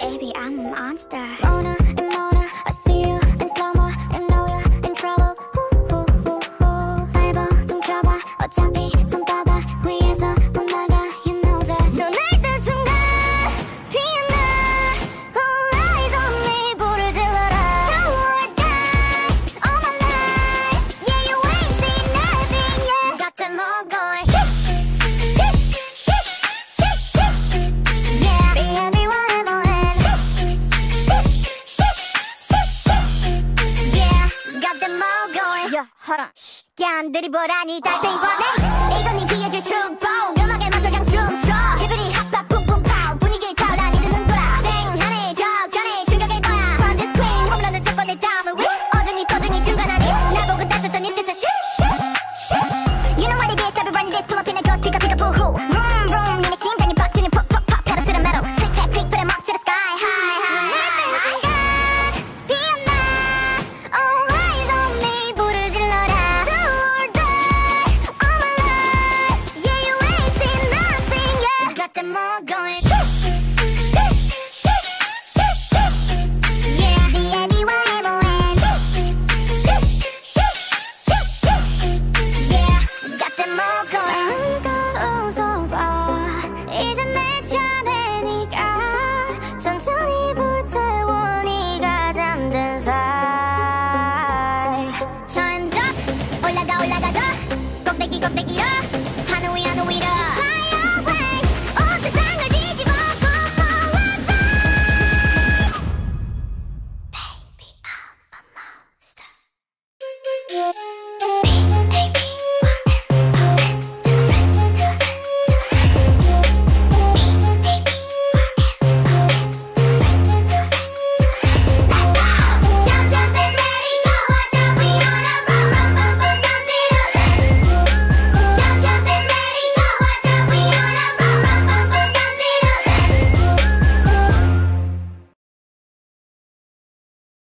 Baby, I'm a monster. Mona and Mona, I see you in slow-mo and know you're in trouble. Ooh, ooh, ooh, ooh. 날 보던 쳐봐, 어차피 손 여허라 쉽게 안 들이보라니 달팽이 보네. 이건 네 귀에 질 수고 음악에 맞춰 강춤 춰. 히브리 합과 뿜뿜 파우 분위기 타오라니 듣는 거라 쨍하네 적절히 충격일 거야. From t 홈런을 쳤거내 다음을 위. 어중이 떠중이 중간하니. 나보고 따졌던 이 뜻은 쉿쉿쉿 You know what it is. Everybody this come up in a ghost pick up 천천히 불태워 네가 잠든 사이. Time's up. 올라가 올라가 더 꼭대기 꼭대기로